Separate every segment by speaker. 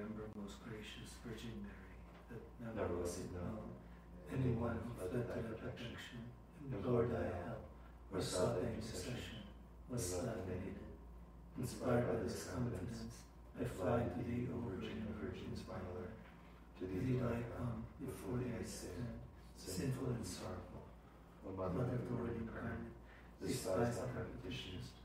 Speaker 1: remember, most gracious Virgin Mary, that never,
Speaker 2: never
Speaker 1: was it
Speaker 2: known
Speaker 1: anyone who fled to thy protection, implored thy help, or sought thy intercession, was not aided. Inspired by this confidence, I fly to thee, O Virgin of Virgins, my Lord. To thee do I come, before thee I stand, sinful and sorrowful.
Speaker 2: O
Speaker 1: Mother of the Word incarnate, despise our petitions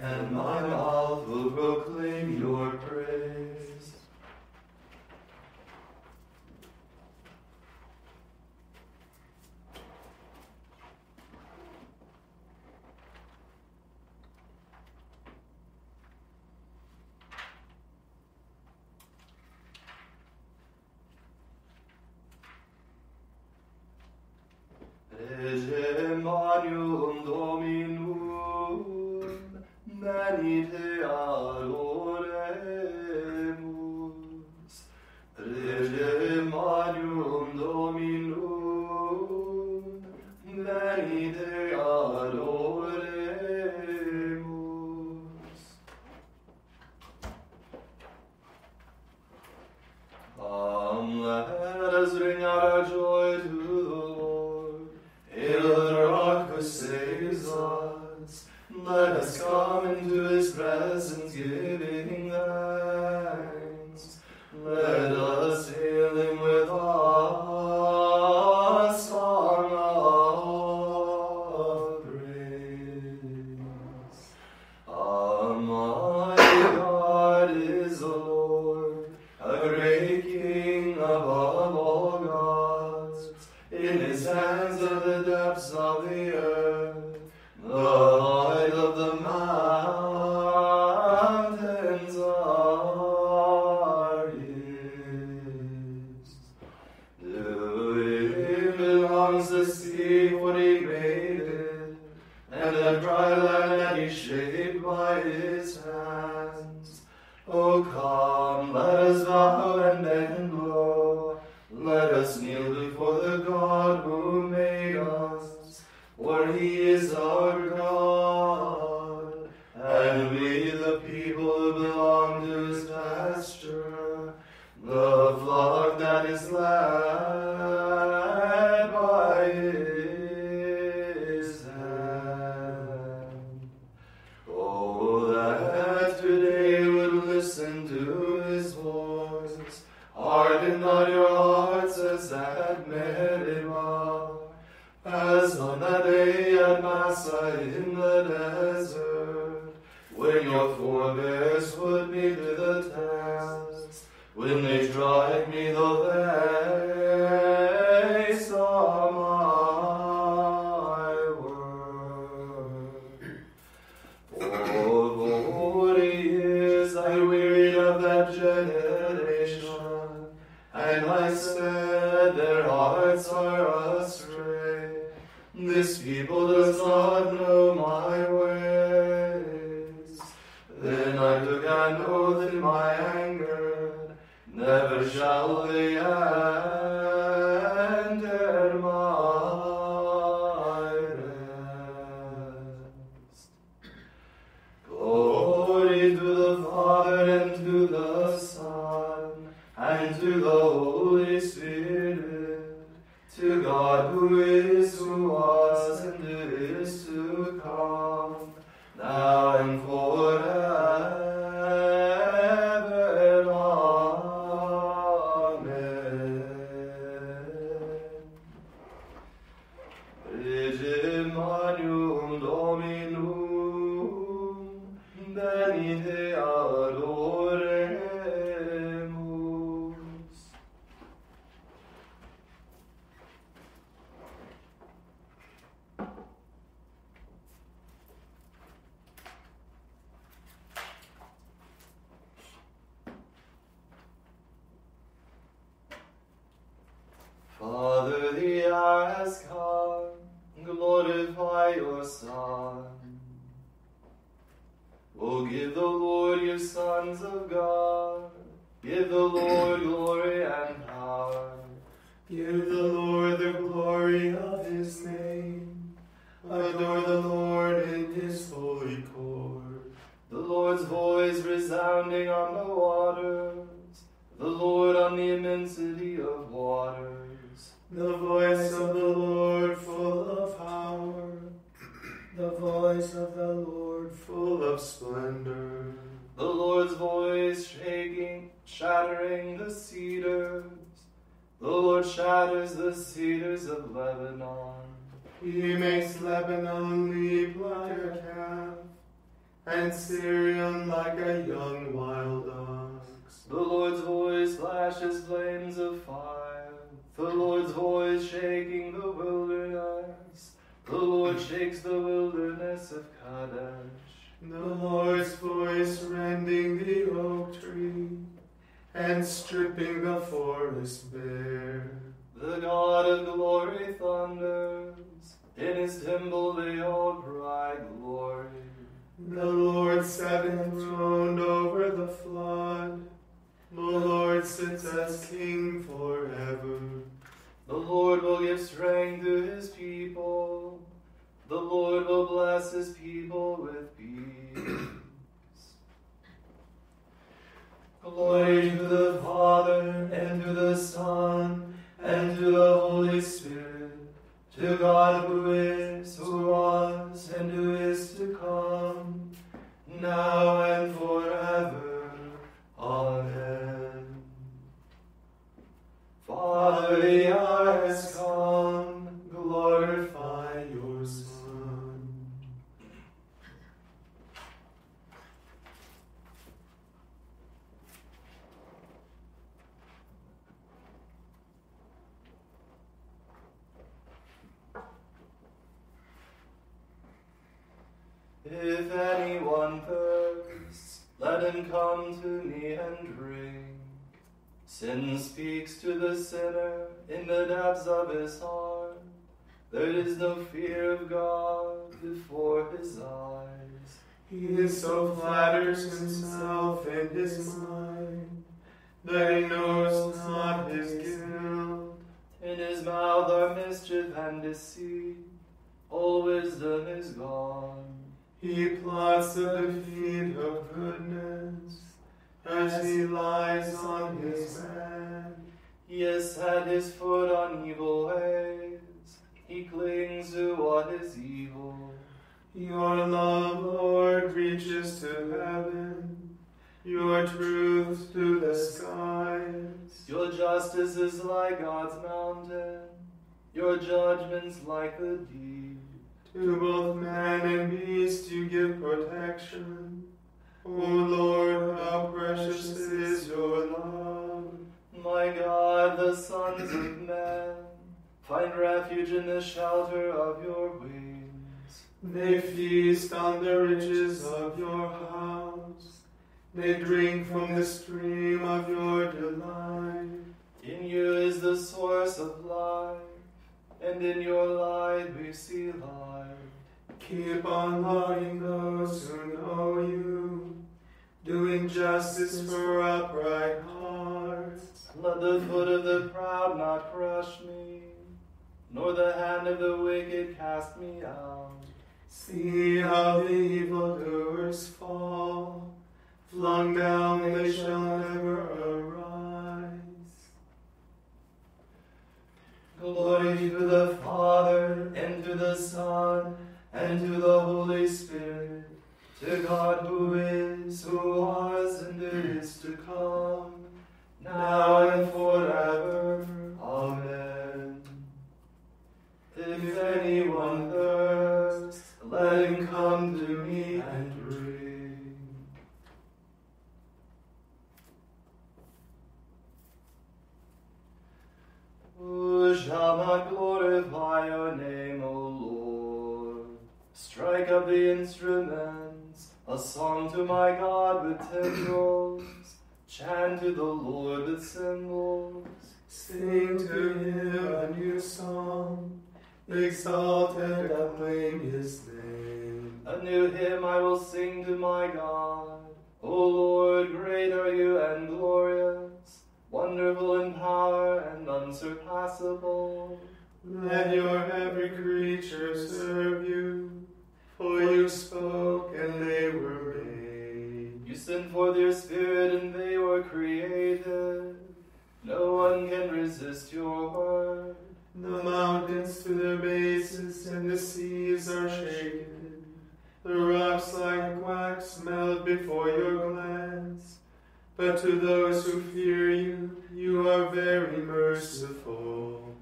Speaker 1: Um, and my
Speaker 2: that generation, and I said, Their hearts are astray. This people does not know my ways. Then I took an oath in my anger, never shall they ask. The
Speaker 1: Lord glory and power.
Speaker 2: Give the Lord the glory of his name. Adore the Lord in his holy court.
Speaker 1: The Lord's voice resounding on the waters. The Lord on the immensity of waters.
Speaker 2: The voice of the Lord full of power. The voice of the Lord full of splendor.
Speaker 1: The Lord's voice shaking, shattering the cedars. The Lord shatters the cedars of Lebanon.
Speaker 2: He makes Lebanon leap like a calf, and Sirion like a young wild ox.
Speaker 1: The Lord's voice flashes flames of fire. The Lord's voice shaking the wilderness. The Lord shakes the wilderness of Kadesh.
Speaker 2: The Lord's voice rending the oak tree, and stripping the forest bare.
Speaker 1: The God of glory thunders. In his temple they all cry glory.
Speaker 2: The Lord sat enthroned over the flood. The Lord sits as king forever.
Speaker 1: The Lord will give strength to his people. The Lord will bless his people with peace. Glory to the Father, and to the sinner in the depths of his heart. There is no fear of God before his eyes.
Speaker 2: He is so flatters himself in his mind that he knows not his guilt.
Speaker 1: In his mouth are mischief and deceit. All wisdom is gone.
Speaker 2: He plots the defeat of goodness as he lies on his bed.
Speaker 1: He has set his foot on evil ways. He clings to what is evil.
Speaker 2: Your love, Lord, reaches to heaven, your truth to the skies.
Speaker 1: Your justice is like God's mountain, your judgments like the deep.
Speaker 2: To both man and beast you give protection. O Lord, how precious is your love.
Speaker 1: My God, the sons of men find refuge in the shelter of your wings.
Speaker 2: They feast on the riches of your house. They drink from the stream of your delight.
Speaker 1: In you is the source of life, and in your light we see light.
Speaker 2: Keep on loving those who know you, doing justice for upright hearts.
Speaker 1: Let the foot of the proud not crush me, nor the hand of the wicked cast me out.
Speaker 2: See how the evildoers fall. Flung down, they shall never arise.
Speaker 1: Glory to the Father, and to the Son, and to the Holy Spirit, to God who is, who was, and is to come, now and forever. Amen. If anyone thirsts, let him come to me and drink. Who shall not glorify your name, O Lord? Strike up the instruments, a song to my God with timbrels. Chant to the Lord with cymbals.
Speaker 2: Sing to him a new song. Exalt and acclaim his name.
Speaker 1: A new hymn I will sing to my God. O Lord, great are you and glorious, wonderful in power and unsurpassable.
Speaker 2: Let your every creature serve you, for you spoke and they were made.
Speaker 1: You sent forth your spirit and they were created. No one can resist your word.
Speaker 2: The mountains to their bases and the seas are shaken. The rocks like wax melt before your glance. But to those who fear you, you are very merciful.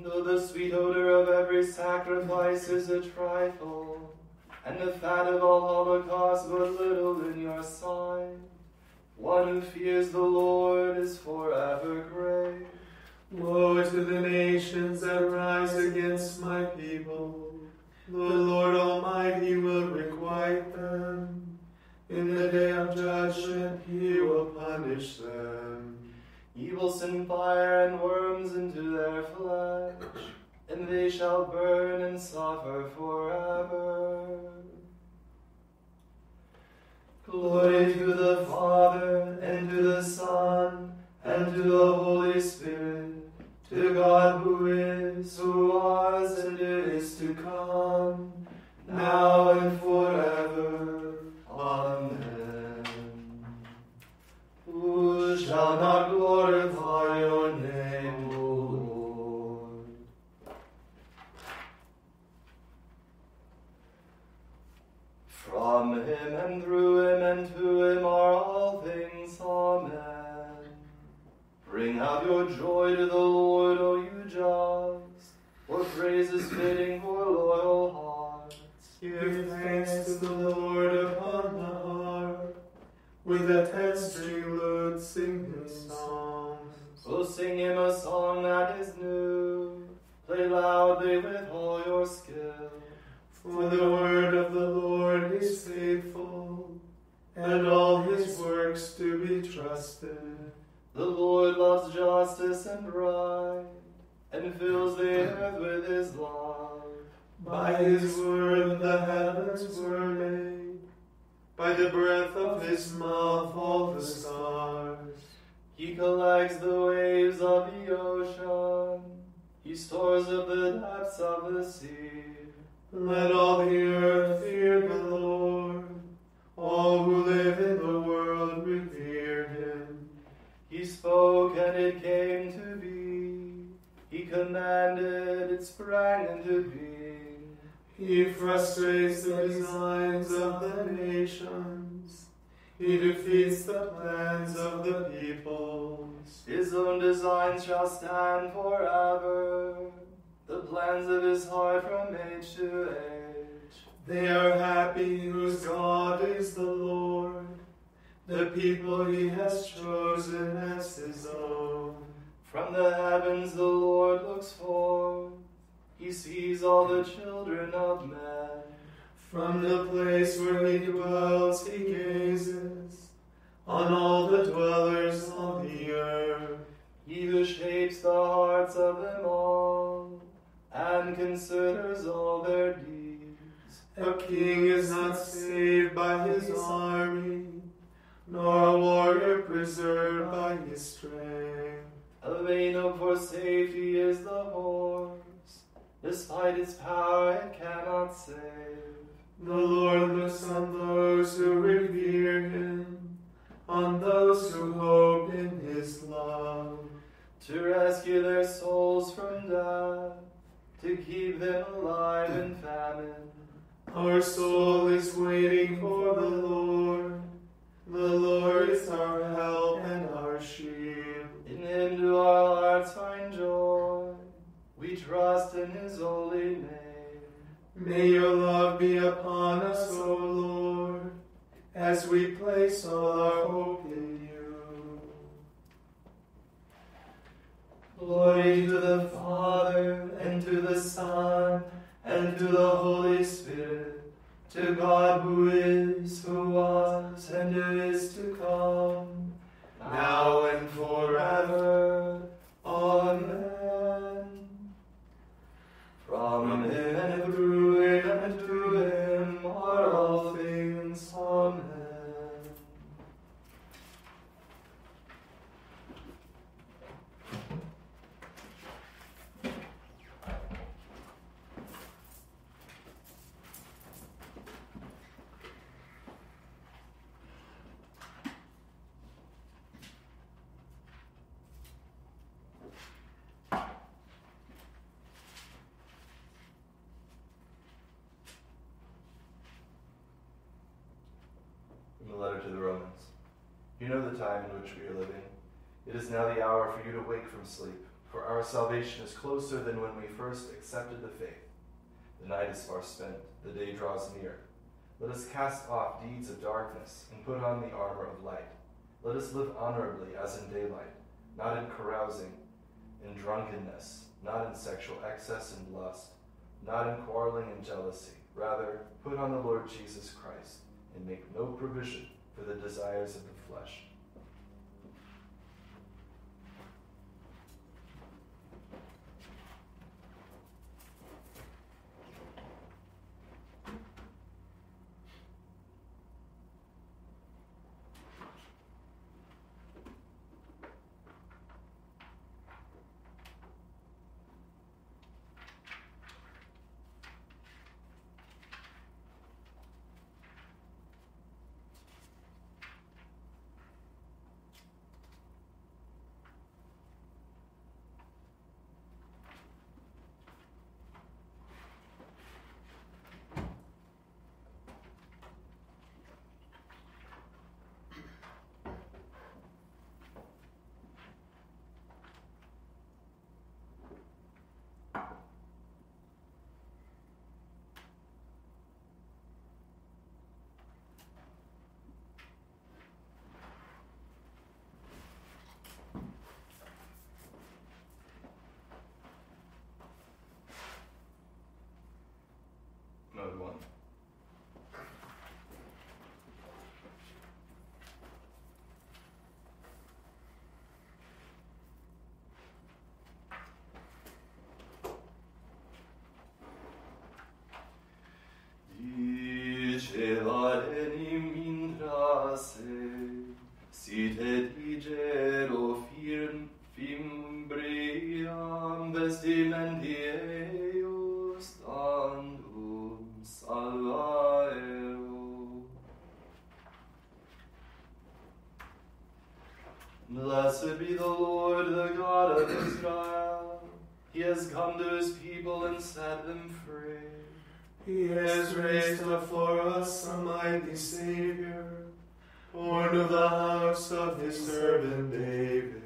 Speaker 1: Though the sweet odor of every sacrifice is a trifle, and the fat of all holocausts but little in your sight, one who fears the Lord is forever great.
Speaker 2: Woe to the nations that rise against my people. The Lord Almighty will requite them. In the day of judgment, he will punish them.
Speaker 1: He will send fire and worms into their flesh, and they shall burn and suffer forever. Glory to the Father, and to the Son, and to the Holy Spirit, to God who is, who was, and is to come, now and forever. Amen. Who shall not glorify your name, O Lord? From him and through him and to him are all things. Amen. Bring out your joy to the Lord, O you just, for praise is fitting for loyal hearts.
Speaker 2: Give thanks to the Lord upon the harp. With a ten string lute, sing his songs.
Speaker 1: So sing him a song that is new. Play loudly with all your skill.
Speaker 2: For the word of and all his works to be trusted.
Speaker 1: The Lord loves justice and right, and fills the earth with his love.
Speaker 2: By his word the heavens were made, by the breath of his mouth all the stars.
Speaker 1: He collects the waves of the ocean, he stores up the depths of the sea.
Speaker 2: Let all the earth fear the Lord,
Speaker 1: commanded, it sprang into being.
Speaker 2: He frustrates the designs of the nations. He defeats the plans of the peoples.
Speaker 1: His own designs shall stand forever, the plans of his heart from age to age.
Speaker 2: They are happy whose God is the Lord, the people he has chosen as his own.
Speaker 1: From the heavens the Lord looks forth, he sees all the children of men.
Speaker 2: From the place where he dwells, he gazes on all the dwellers on the earth.
Speaker 1: He who shapes the hearts of them all, and considers all their deeds.
Speaker 2: A king is not saved by his army, nor a warrior preserved by his strength.
Speaker 1: Vain hope for safety is the horse, despite its power it cannot save.
Speaker 2: The Lord looks on those who revere him, on those who hope in his love.
Speaker 1: to rescue their souls from death, to keep them alive in famine.
Speaker 2: Our soul is waiting for the Lord. The Lord is our help.
Speaker 1: In him our hearts find joy. We trust in his holy name.
Speaker 2: May your love be upon us, O Lord, as we place all our hope in you.
Speaker 1: Glory to the Father, and to the Son, and to the Holy Spirit, to God who is, who was, and who is to come, now and forever. Amen. From through him and to him are all things. Amen. From the letter to the Romans. You know the time in which we are living. It is now the hour for you to wake from sleep, for our salvation is closer than when we first accepted the faith. The night is far spent, the day draws near. Let us cast off deeds of darkness and put on the armor of light. Let us live honorably as in daylight, not in carousing, in drunkenness, not in sexual excess and lust, not in quarreling and jealousy. Rather, put on the Lord Jesus Christ and make no provision for the desires of the flesh. Mode 1. Dice ladenim intrase, sit et igero firm fimbriam vestimenti eius tandum salvaeo. Blessed be the Lord, the God of Israel. He has come to his people and set them free.
Speaker 2: He has raised up for us a mighty Savior, born of the house of his servant David.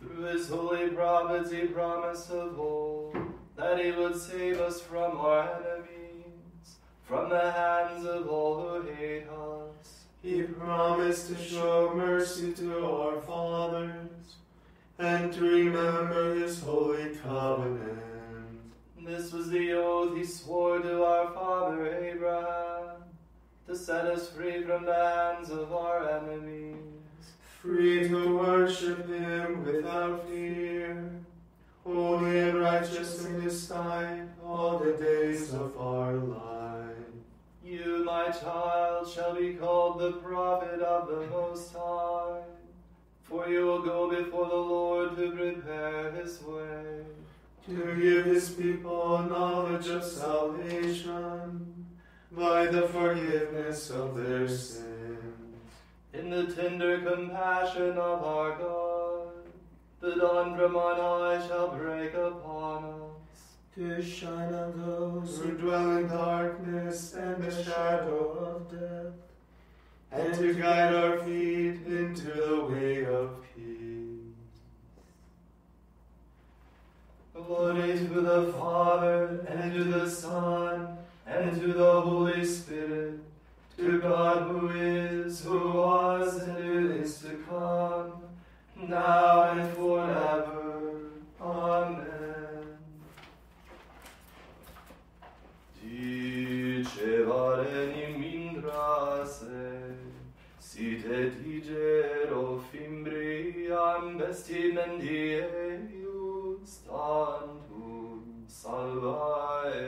Speaker 1: Through his holy prophets he promised of old that he would save us from our enemies, from the hands of all who hate us.
Speaker 2: He promised to show mercy to our fathers and to remember his holy covenant.
Speaker 1: This was the oath he swore to our father Abraham, to set us free from the hands of our enemies.
Speaker 2: Free to worship him without fear, holy and righteous in his sight all the days of our life.
Speaker 1: You, my child, shall be called the prophet of the Most High, for you will go before the Lord to prepare his way.
Speaker 2: to give his people knowledge of salvation by the forgiveness of their sins.
Speaker 1: In the tender compassion of our God, the dawn from on high shall break upon us.
Speaker 2: To shine on those who dwell in darkness and the shadow of death, and to guide our feet into the way of peace.
Speaker 1: Glory to the Father, and to the Son, and to the Holy Spirit, to God who is, who was, and who is to come, now and forever. Amen. Dicevare in mindrase, si te digero fimbriam vestimendieius tantum salvae,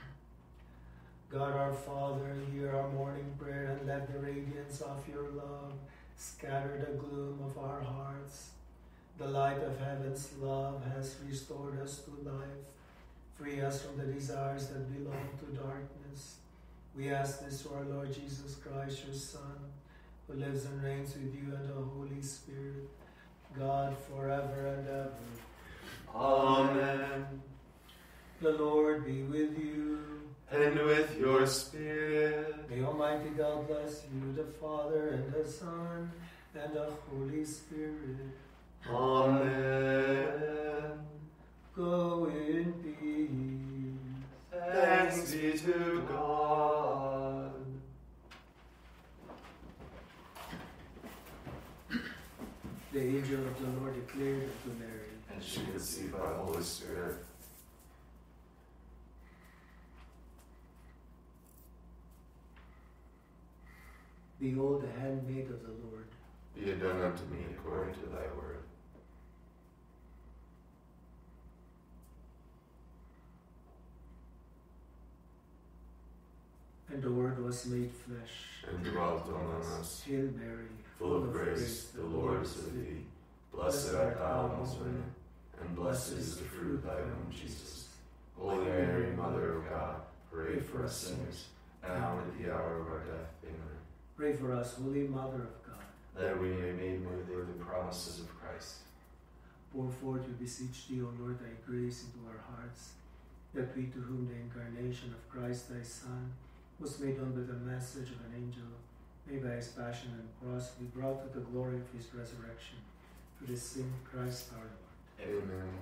Speaker 3: God our Father, hear our morning prayer and let the radiance of your love scatter the gloom of our hearts. The light of heaven's love has restored us to life. Free us from the desires that belong to darkness. We ask this through our Lord Jesus Christ, your Son, who lives and reigns with you and the Holy Spirit, God forever and ever.
Speaker 2: Amen.
Speaker 3: The Lord be with you.
Speaker 2: And with your spirit.
Speaker 3: May Almighty God bless you, the Father and the Son and the Holy Spirit.
Speaker 2: Amen.
Speaker 3: Go in peace.
Speaker 2: Thanks be to God.
Speaker 3: The angel of the Lord declared unto Mary,
Speaker 2: And she conceived by the Holy Spirit.
Speaker 3: Behold, the handmaid of the Lord.
Speaker 2: Be it done unto me according to thy word.
Speaker 3: And the Word was made flesh.
Speaker 2: And dwelt among us,
Speaker 3: Hail Mary,
Speaker 2: full of grace, the Lord is with thee. Blessed art thou amongst women, and blessed is the fruit of thy womb, Jesus. Holy Mary, Mother of God, pray for us sinners, now and at the hour of our death. Amen.
Speaker 3: Pray for us, Holy Mother of God.
Speaker 2: That we may be made worthy of the promises of Christ.
Speaker 3: Pour forth, we beseech thee, O Lord, thy grace into our hearts, that we to whom the incarnation of Christ thy Son was made known by the message of an angel, may by his passion and cross be brought to the glory of his resurrection. Through the same Christ our Lord.
Speaker 2: Amen.